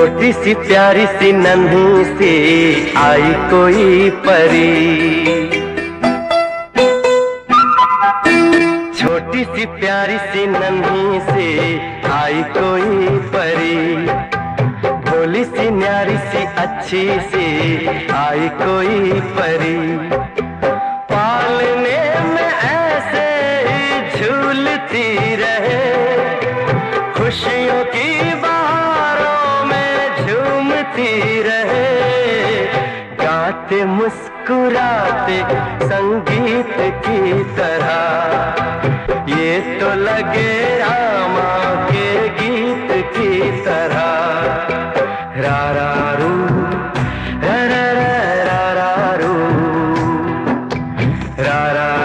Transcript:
छोटी सी प्यारी सी नन्ही सी आई कोई परी। छोटी सी प्यारी सी नन्ही सी आई कोई परी। भोली सी, न्यारी सी, अच्छी सी आई कोई परी। पालने में ऐसे झूलती रहे गाती रहे, गाते, मुस्कुराते संगीत की तरह। ये तो लगे रामा के गीत की तरह। रारू रा रू रा